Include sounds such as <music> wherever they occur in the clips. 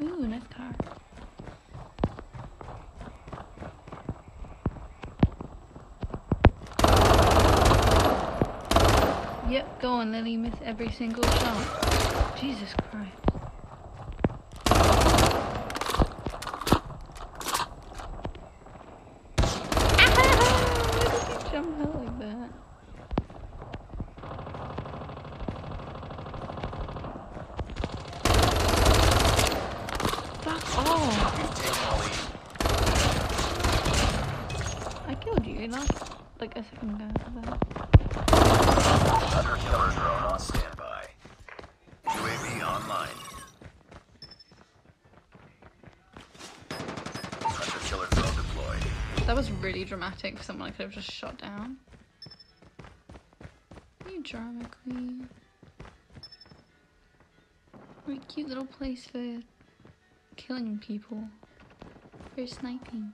Ooh, nice car. Yep, go on, Lily. Miss every single shot. Jesus Christ. Somehow. Lead. I killed you not like a second ago. killer drone on standby. UAV online. Killer drone deployed. That was really dramatic for someone I could have just shot down. You drama queen. What a cute little place for killing people. For sniping.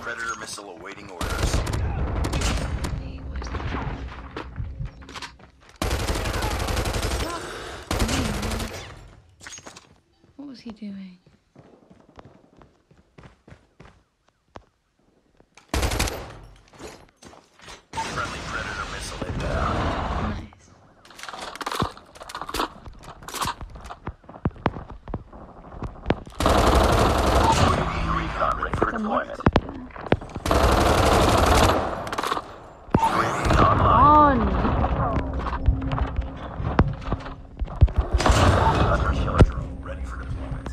Predator missile awaiting orders. Hey, what is that? Fuck me. What was he doing? Friendly Predator missile inbound. Nice. UAV recon ready for Come on. deployment. UAV online. Hunter killer drone ready for deployment.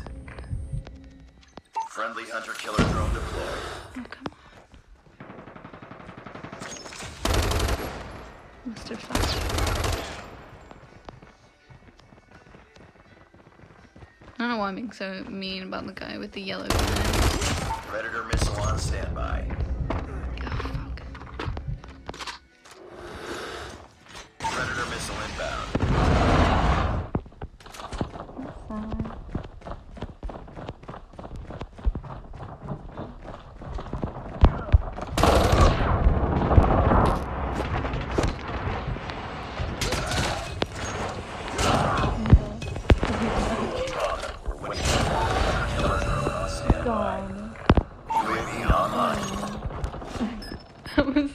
Friendly hunter killer drone deployed. Oh, come on. Have flashed. I don't know why I'm being so mean about the guy with the yellow gun. Predator missile on standby.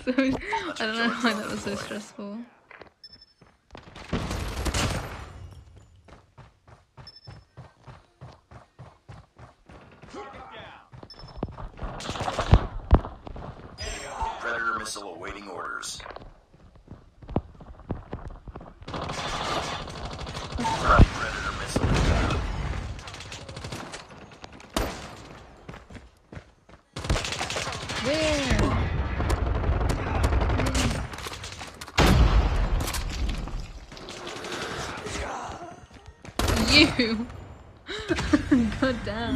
So. <laughs> I don't know why that was so stressful. Predator missile awaiting orders. Friendly Predator missile inbound. Where? You. <laughs> God damn.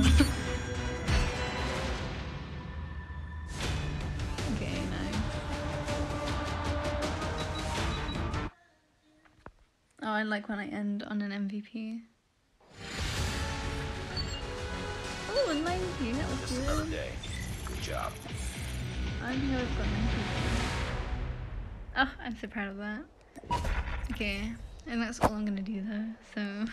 Okay, nice. Oh, I like when I end on an MVP. Oh, a 90, that was Just another good. day. Good job. I don't think I've got 90. Oh, I'm so proud of that. Okay, and that's all I'm gonna do though, so.